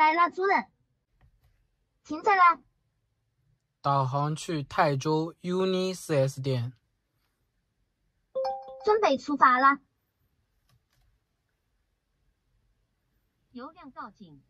来了，主人。停在了。导航去泰州 UNI 4S 店。准备出发了。油量告警。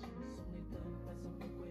送你的白色玫瑰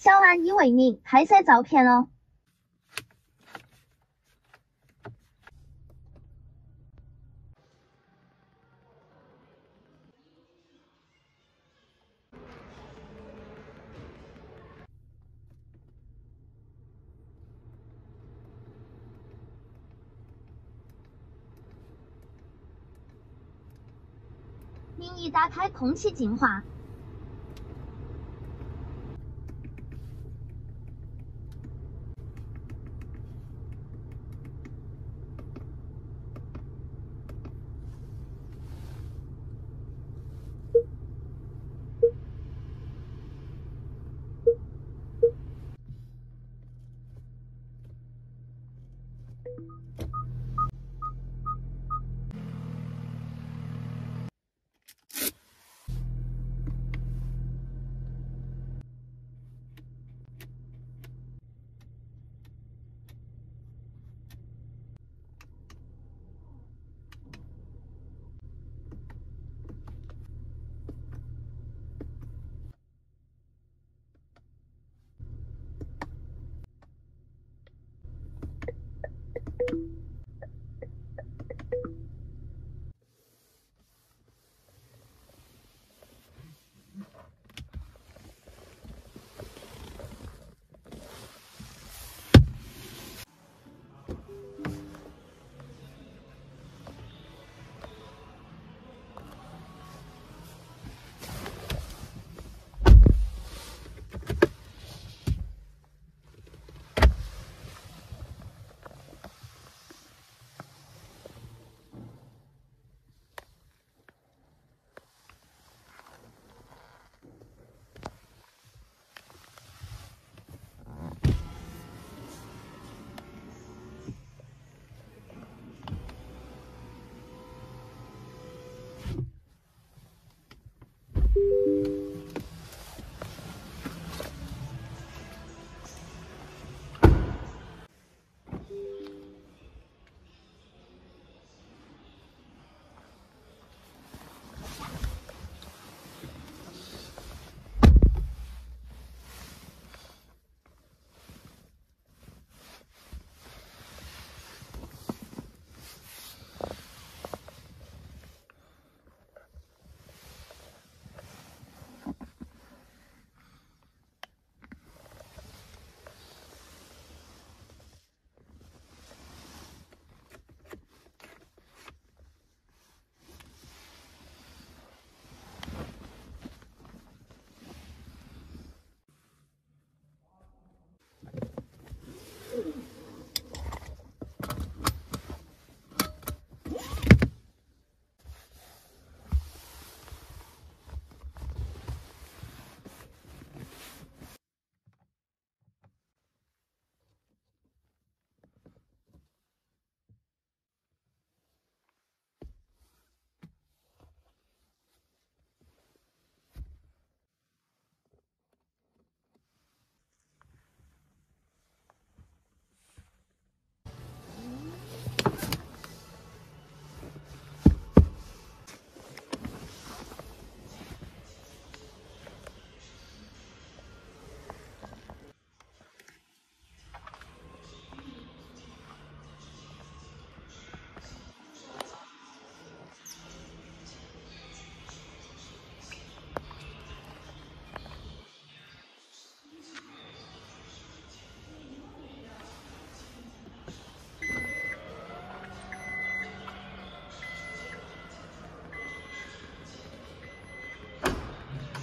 小安已为您拍摄照片了。您已打开空气净化。